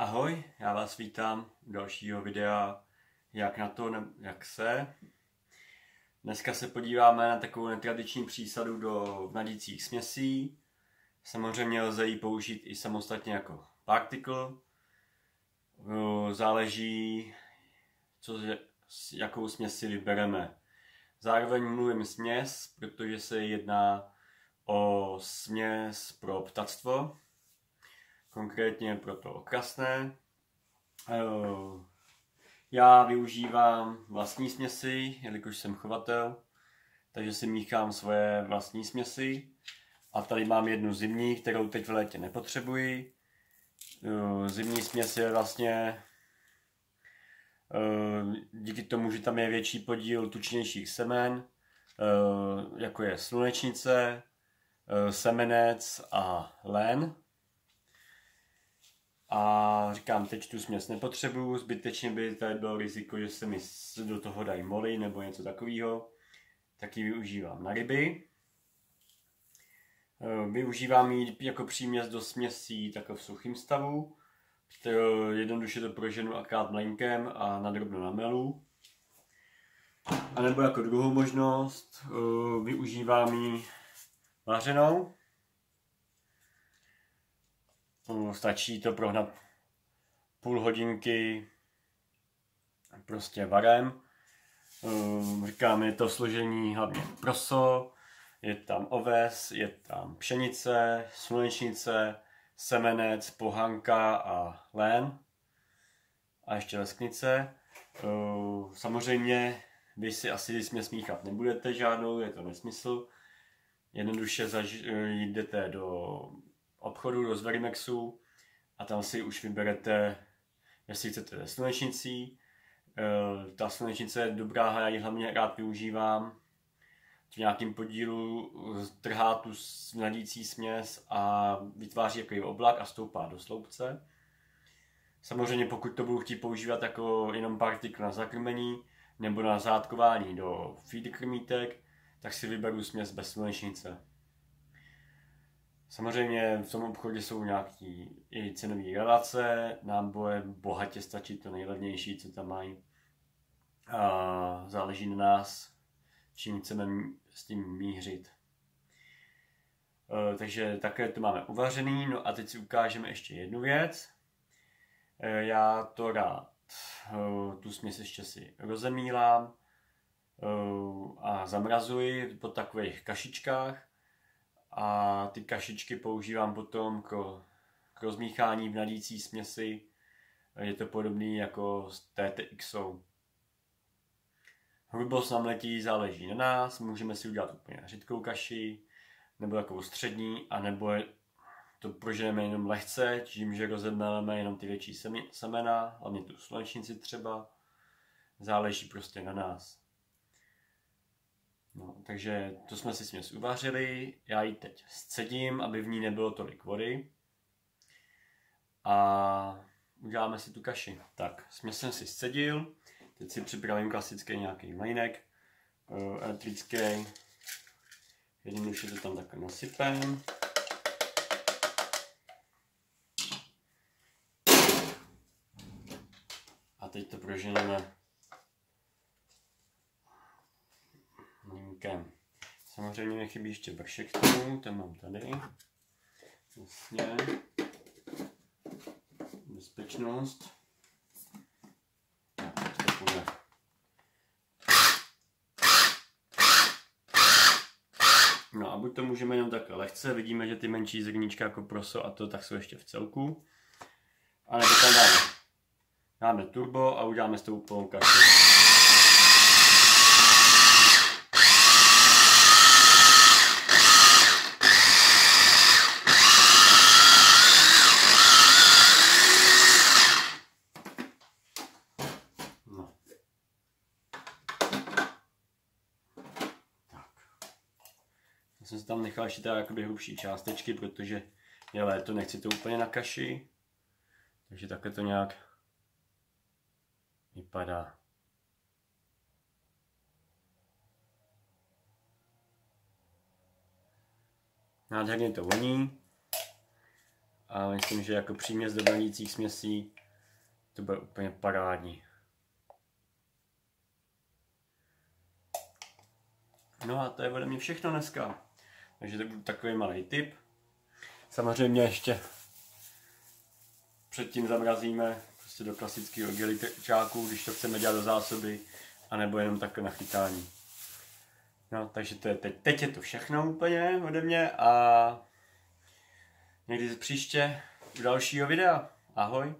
Ahoj, já vás vítám u dalšího videa Jak na to, ne, jak se. Dneska se podíváme na takovou netradiční přísadu do vnadících směsí. Samozřejmě lze ji použít i samostatně jako particle. Záleží, co, jakou směs si vybereme. Zároveň mluvím směs, protože se jedná o směs pro ptactvo, konkrétně pro to okrasné. Eh, já využívám vlastní směsi, jelikož jsem chovatel, takže si míchám svoje vlastní směsi. A tady mám jednu zimní, kterou teď v létě nepotřebuji. Eh, zimní směs je vlastně eh, díky tomu, že tam je větší podíl tučnějších semen, jako je slunečnice, semenec a len, a říkám, teď tu směs nepotřebuju, zbytečně by tady bylo riziko, že se mi do toho dají moly nebo něco takového. Tak ji využívám na ryby. Eh, využívám ji jako příměs do směsí tak v suchém stavu. Jednoduše to proženu akrát mlenkem a nadrobno na melu. A nebo jako druhou možnost eh, využívám ji vařenou. Stačí to prohnat půl hodinky prostě varem. Ehm, říkám, je to složení hlavně proso, je tam oves, je tam pšenice, slunečnice, semenec, pohanka a lén. A ještě lesknice. Ehm, samozřejmě vy si asi směs míchat nebudete žádnou, je to nesmysl. Jednoduše zaž- jdete do obchodu do Zverimexu a tam si už vyberete, jestli chcete slunečnicí. Eh, ta slunečnice je dobrá, já ji hlavně rád využívám. V nějakém podílu trhá tu mladící směs a vytváří takový oblak a stoupá do sloupce. Samozřejmě pokud to budu chtít používat jako jenom partikl na zakrmení nebo na zátkování do feed krmítek, tak si vyberu směs bez slunečnice. Samozřejmě v tom obchodě jsou nějaký i cenové relace, nám bude bohatě stačit to nejlevnější, co tam mají. A záleží na nás, čím chceme s tím mířit. E, takže také to máme uvařený. No a teď si ukážeme ještě jednu věc. E, já to rád, e, tu směs ještě si rozemílám a zamrazuji po takových kašičkách a ty kašičky používám potom k, k rozmíchání v nadící směsi. Je to podobný jako s TTXou. Hrubost namletí záleží na nás, můžeme si udělat úplně řidkou kaši, nebo takovou střední, a nebo to proženeme jenom lehce, tím, že rozedmeleme jenom ty větší semena, hlavně tu slunečnici třeba. Záleží prostě na nás. No, takže to jsme si směs uvařili, já ji teď scedím, aby v ní nebylo tolik vody. A uděláme si tu kaši. Tak, směs jsem si scedil, teď si připravím klasický nějaký mlejnek, uh, elektrický. Jednoduše to tam takhle nasypem. A teď to proženeme mlínkem. Samozřejmě mi chybí ještě vršek k tomu, ten mám tady. Jasně. Bezpečnost. No a buď to můžeme jenom takhle lehce, vidíme, že ty menší zrníčka jako proso a to tak jsou ještě v celku. A nebo tam dáme, dáme turbo a uděláme s tou úplnou kaši. Jsem si tam nechal ještě jakoby hrubší částečky, protože je léto, nechci to úplně na kaši. Takže takhle to nějak vypadá. Nádherně to voní. A myslím, že jako příměs do branících směsí to bude úplně parádní. No a to je ode mě všechno dneska. Takže to byl takový malý tip. Samozřejmě ještě předtím zamrazíme prostě do klasického geličáku, když to chceme dělat do zásoby, anebo jenom takové na chytání. No, takže to je teď, teď je to všechno úplně ode mě a někdy příště u dalšího videa. Ahoj.